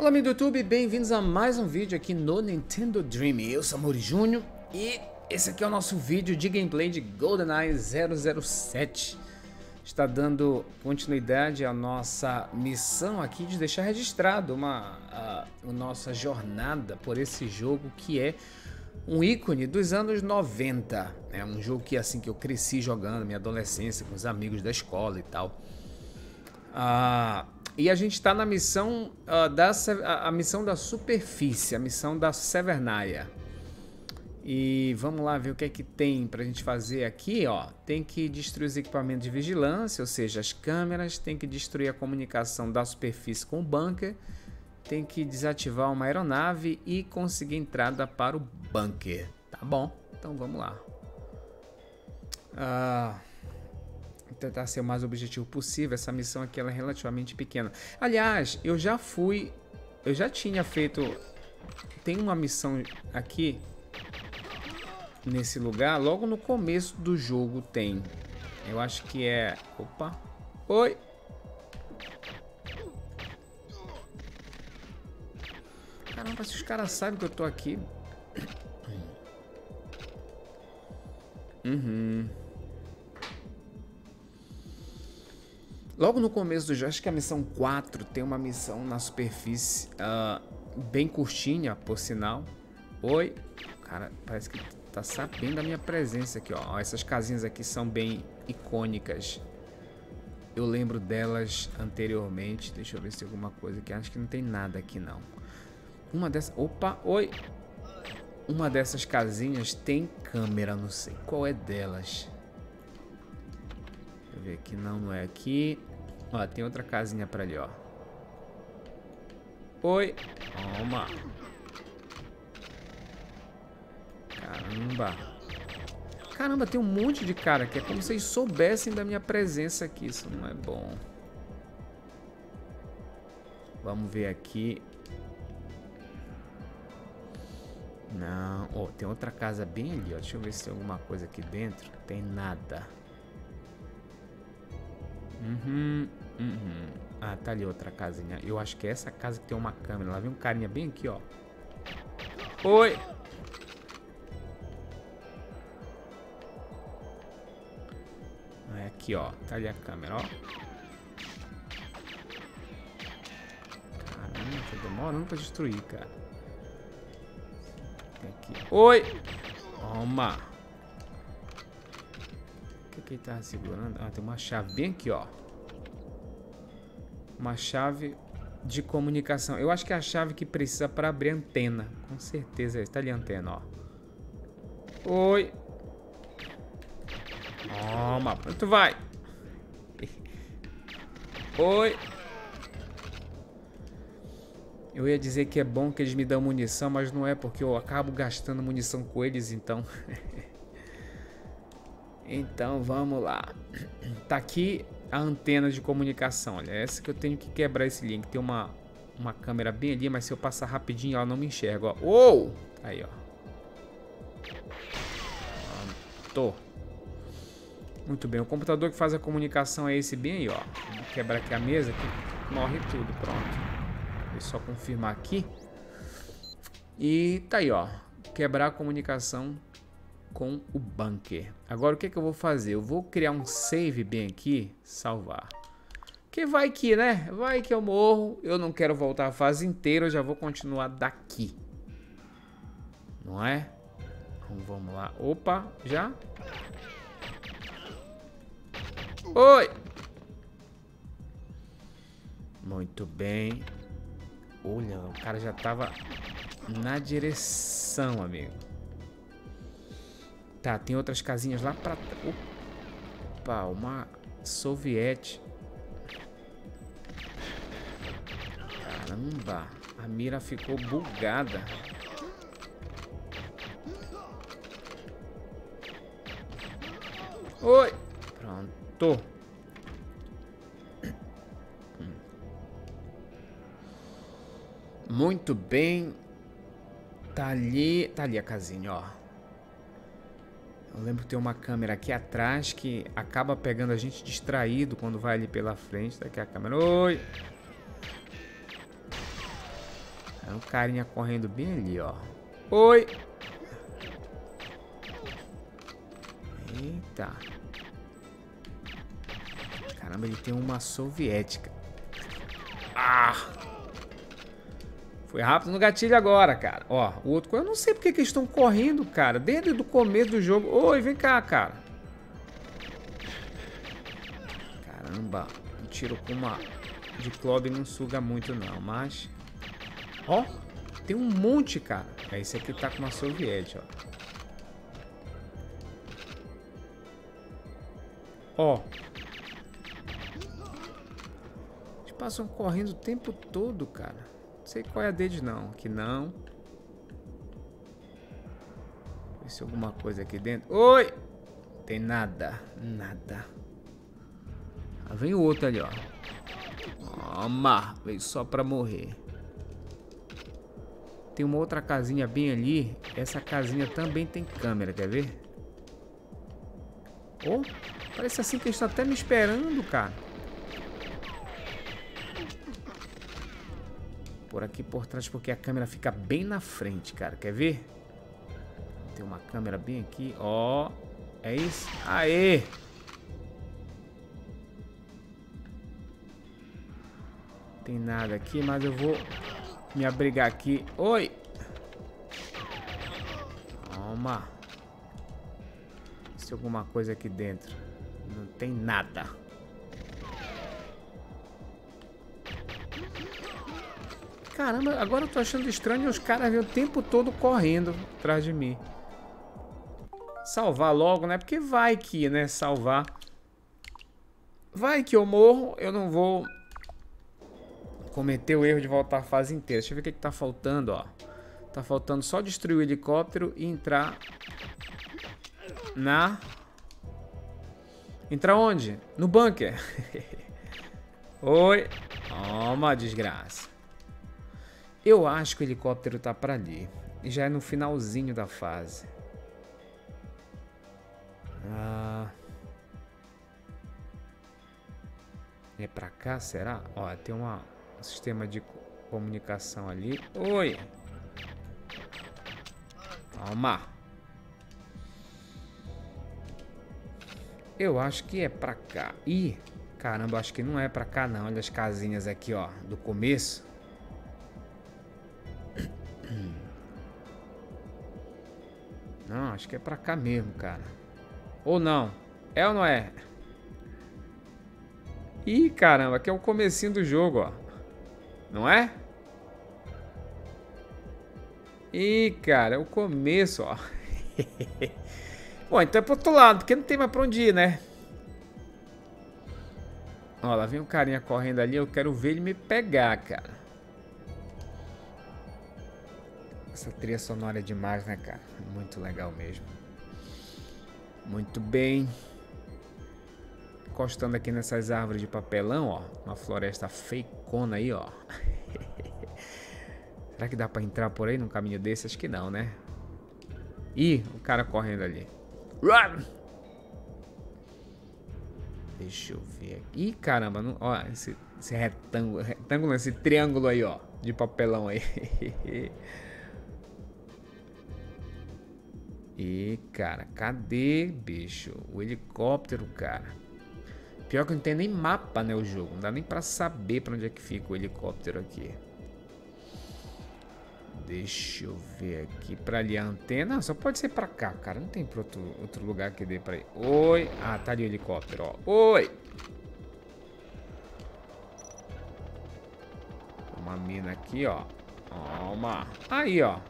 Olá, amigo do YouTube, bem-vindos a mais um vídeo aqui no Nintendo Dream. Eu sou Mori Júnior e esse aqui é o nosso vídeo de gameplay de GoldenEye 007. Está dando continuidade à nossa missão aqui de deixar registrado uma, a, a nossa jornada por esse jogo que é um ícone dos anos 90. É um jogo que assim que eu cresci jogando, minha adolescência, com os amigos da escola e tal. Ah, e a gente está na missão uh, da a, missão da superfície, a missão da Severnaya. E vamos lá ver o que é que tem para a gente fazer aqui, ó. Tem que destruir os equipamentos de vigilância, ou seja, as câmeras, tem que destruir a comunicação da superfície com o bunker, tem que desativar uma aeronave e conseguir entrada para o bunker. Tá bom, então vamos lá. Ah tentar ser o mais objetivo possível. Essa missão aqui ela é relativamente pequena. Aliás, eu já fui, eu já tinha feito, tem uma missão aqui nesse lugar, logo no começo do jogo tem. Eu acho que é, opa, oi. Caramba, se os caras sabem que eu tô aqui. Uhum. Logo no começo do jogo, acho que a missão 4 tem uma missão na superfície uh, bem curtinha, por sinal. Oi. Cara, parece que tá sabendo da minha presença aqui, ó. Essas casinhas aqui são bem icônicas. Eu lembro delas anteriormente. Deixa eu ver se tem alguma coisa aqui. Acho que não tem nada aqui, não. Uma dessas... Opa, oi. Uma dessas casinhas tem câmera, não sei qual é delas. Deixa eu ver aqui. Não, não é aqui. Ó, tem outra casinha pra ali, ó. Oi. Toma. Caramba. Caramba, tem um monte de cara aqui. É como se eles soubessem da minha presença aqui. Isso não é bom. Vamos ver aqui. Não. Oh, tem outra casa bem ali, ó. Deixa eu ver se tem alguma coisa aqui dentro. Tem nada. Uhum, uhum. Ah, tá ali outra casinha. Eu acho que é essa casa que tem uma câmera. Lá vem um carinha bem aqui, ó. Oi! É aqui, ó. Tá ali a câmera, ó. Caramba, tá demorando pra destruir, cara. Aqui. Oi! Toma! Que ele tava segurando? Ah, tem uma chave bem aqui, ó. Uma chave de comunicação. Eu acho que é a chave que precisa para abrir a antena. Com certeza. Está ali a antena, ó. Oi. Toma. Pra tu vai? Oi. Eu ia dizer que é bom que eles me dão munição, mas não é porque eu acabo gastando munição com eles, então... Então vamos lá. Tá aqui a antena de comunicação. Olha, essa que eu tenho que quebrar esse link. Tem uma, uma câmera bem ali, mas se eu passar rapidinho ela não me enxerga. Ó. Uou! Aí, ó. Tô. Muito bem, o computador que faz a comunicação é esse bem aí, ó. Vou quebrar aqui a mesa que morre tudo, pronto. Eu só confirmar aqui. E tá aí, ó. Quebrar a comunicação com o bunker. Agora o que, é que eu vou fazer? Eu vou criar um save bem aqui, salvar. Que vai que, né? Vai que eu morro, eu não quero voltar a fase inteira, eu já vou continuar daqui. Não é? Então vamos lá. Opa, já? Oi! Muito bem. Olha, o cara já tava na direção, amigo. Tá, tem outras casinhas lá pra... Opa, uma soviete. Caramba, a mira ficou bugada. Oi! Pronto. Muito bem. Tá ali, tá ali a casinha, ó. Eu lembro que tem uma câmera aqui atrás que acaba pegando a gente distraído quando vai ali pela frente. Daqui a câmera. Oi! É um carinha correndo bem ali, ó. Oi! Eita. Caramba, ele tem uma soviética. Ah! Foi rápido no gatilho agora, cara. Ó, o outro... Eu não sei porque que eles estão correndo, cara. Desde o começo do jogo. Oi, vem cá, cara. Caramba. Um tiro com uma de clube não suga muito, não. Mas... Ó, tem um monte, cara. É, esse aqui tá com uma soviética, ó. Ó. Eles passam correndo o tempo todo, cara sei qual é a deles não. Aqui não. Ver se alguma coisa aqui dentro. Oi! Tem nada. Nada. Ah, vem o outro ali, ó. Toma! Veio só pra morrer. Tem uma outra casinha bem ali. Essa casinha também tem câmera, quer ver? Oh, parece assim que ele está até me esperando, cara. Por aqui por trás, porque a câmera fica bem na frente, cara. Quer ver? Tem uma câmera bem aqui, ó. É isso? Aê! Tem nada aqui, mas eu vou me abrigar aqui. Oi! Toma! Se alguma coisa aqui dentro. Não tem nada. Caramba, agora eu tô achando estranho os caras o tempo todo correndo atrás de mim. Salvar logo, né? Porque vai que, né? Salvar. Vai que eu morro, eu não vou cometer o erro de voltar a fase inteira. Deixa eu ver o que, que tá faltando, ó. Tá faltando só destruir o helicóptero e entrar na... Entrar onde? No bunker. Oi. Toma, desgraça. Eu acho que o helicóptero tá para ali. Já é no finalzinho da fase. Ah... É pra cá, será? Ó, tem uma, um sistema de comunicação ali. Oi! Toma! Eu acho que é pra cá. Ih, caramba, acho que não é pra cá não. Olha as casinhas aqui, ó, do começo. Não, acho que é pra cá mesmo, cara. Ou não? É ou não é? Ih, caramba, aqui é o comecinho do jogo, ó. Não é? Ih, cara, é o começo, ó. Bom, então é pro outro lado, porque não tem mais pra onde ir, né? Ó, lá vem um carinha correndo ali, eu quero ver ele me pegar, cara. Essa trilha sonora é demais, né, cara? Muito legal mesmo. Muito bem. Encostando aqui nessas árvores de papelão, ó. Uma floresta feicona aí, ó. Será que dá pra entrar por aí num caminho desse? Acho que não, né? Ih, o cara correndo ali. Run! Deixa eu ver aqui. Ih, caramba. Não... Ó, esse, esse retângulo, retângulo, esse triângulo aí, ó. De papelão aí. E, cara, cadê, bicho? O helicóptero, cara. Pior que não tem nem mapa, né, o jogo. Não dá nem pra saber pra onde é que fica o helicóptero aqui. Deixa eu ver aqui. Pra ali a antena. Só pode ser pra cá, cara. Não tem pra outro, outro lugar que dê pra ir. Oi. Ah, tá ali o helicóptero, ó. Oi. Uma mina aqui, ó. Toma. Aí, ó.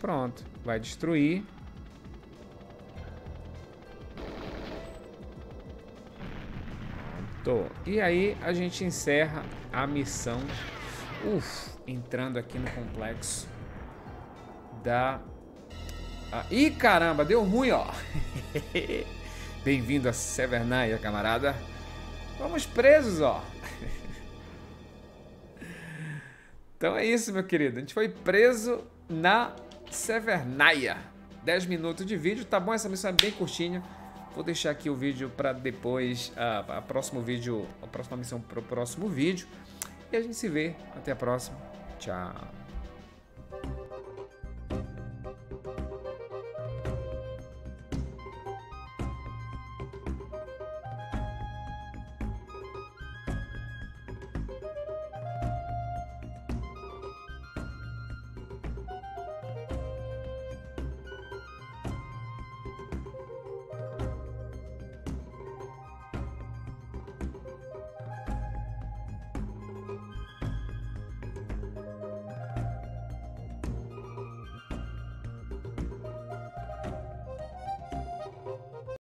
Pronto, vai destruir. Pronto. E aí a gente encerra a missão. Uf, entrando aqui no complexo da... Ah, ih, caramba, deu ruim, ó. Bem-vindo a Severnaya, camarada. Vamos presos, ó. Então é isso, meu querido. A gente foi preso na Severnaya. 10 minutos de vídeo, tá bom? Essa missão é bem curtinha. Vou deixar aqui o vídeo para depois, a, a próximo vídeo, a próxima missão para o próximo vídeo. E a gente se vê. Até a próxima. Tchau.